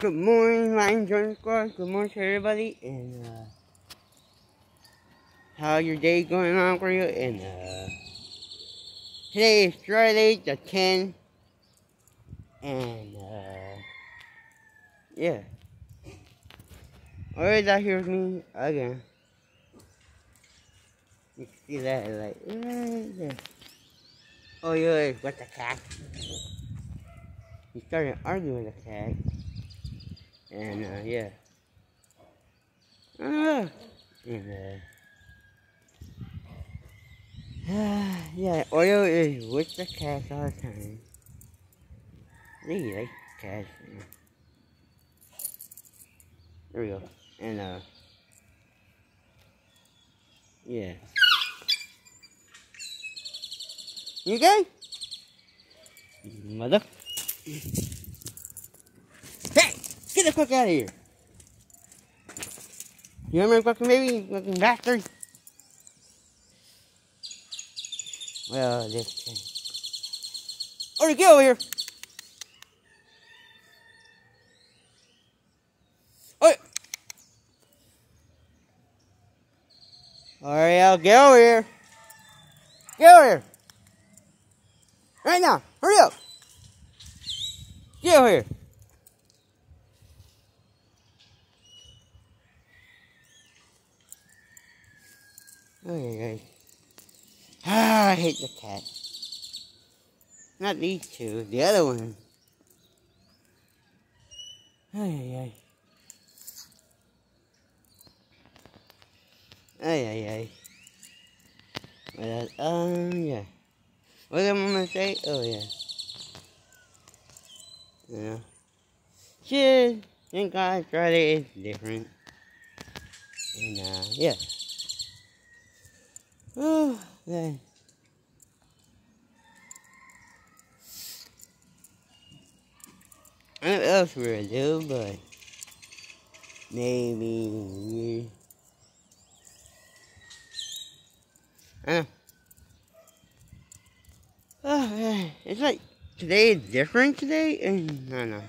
Good morning, name's Jordan Squad. Good morning to everybody, and uh, how your day going on for you? And uh, today is Friday the 10th, and uh, yeah, always out here with me again. You see that, like, right there. Oh, yeah, what the cat? He started arguing with the cat. And, uh, yeah. Ah, and, uh, yeah, Oreo is with the cat all the time. Really like cats. There we go. And, uh, yeah. You okay? Mother. Get the fuck out of here! You remember fucking baby? Fucking bastard! Well, this thing. Oh, get over here! Oh! Alright, get over here! Get over here! Right now! Hurry up! Get over here! Okay, Ah, I hate the cat. Not these two, the other one. Ay, ay, ay. Ay, ay, ay. Well, um, yeah. What I gonna say? Oh, yeah. Yeah. Shit, thank God Friday is different. And, uh, yeah. Oh, man. I don't know else we're do, but maybe. Know. Oh. It's like today is different today, and don't know.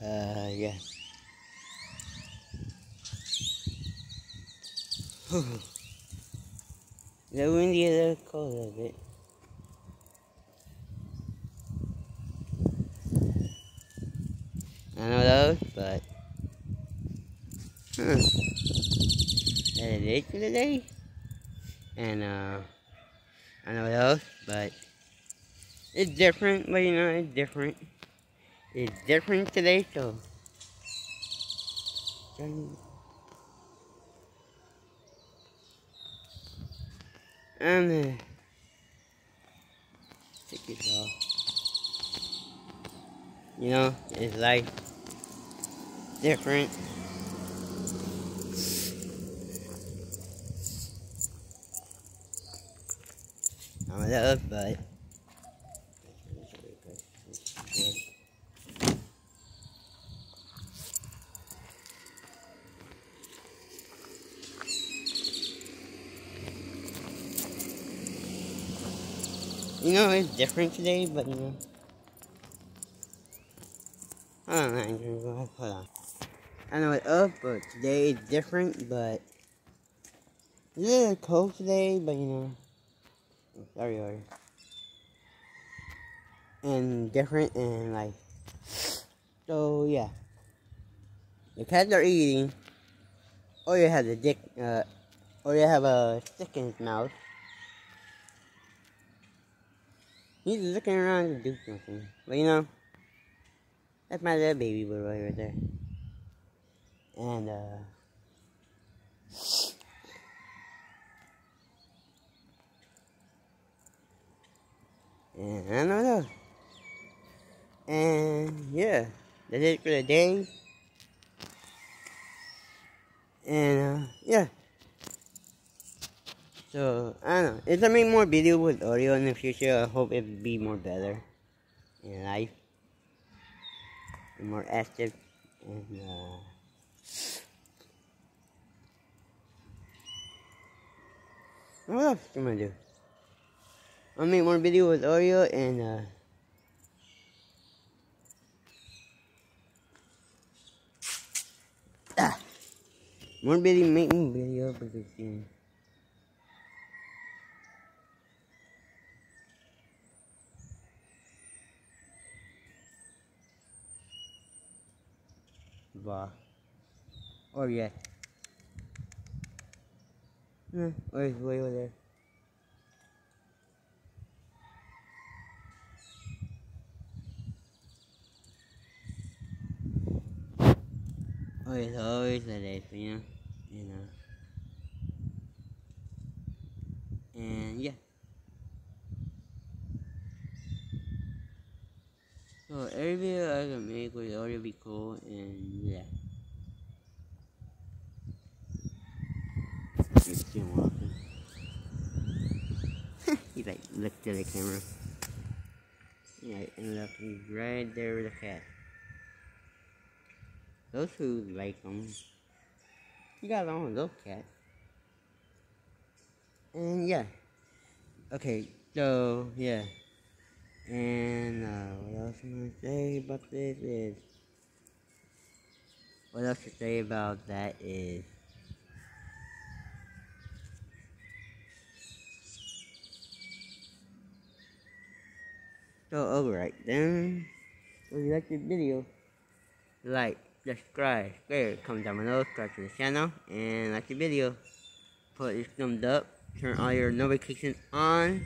Uh, yeah. The windy a little cold a bit. I know those, but huh. that is it for today. And uh, I know those, but it's different. But you know, it's different. It's different today, so. I'm gonna take it off. You know, it's like different. I'm love, but You know, it's different today, but you know. I don't know, hold on. I know it's up, but today is different, but it's a little cold today, but you know. Oh, sorry, sorry. And different, and like. So, yeah. The cats are eating. Or you have a dick, uh, or you have a stick in his mouth. He's looking around to do something. But you know, that's my little baby boy right there. And, uh, and I don't know. And yeah, that's it for the day. And, uh, yeah. So, I don't know. If I make more videos with audio in the future, I hope it be more better in life. more active. And, uh, what else am I do? I'll make more videos with audio and, uh, ah, more video making video because, you know, Blah. Oh, or yeah. No, where's way over there? Oh, it's always like this, you know? You know. And yeah. So every video I can make will already be cool and yeah. You're still walking. he like looked at the camera. Yeah, and look, he's right there with the cat. Those who like them, you got on with those cats. And yeah. Okay, so yeah. And uh, what else am I gonna say about this is what else to say about that is So alright then if you like this video like subscribe, share, comment down below, subscribe to the channel, and like the video. Put your thumbs up, turn all your notifications on,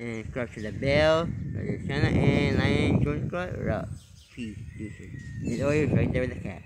and subscribe to the bell, for the channel, and like and subscribe, or Peace. It's always right there with the cat.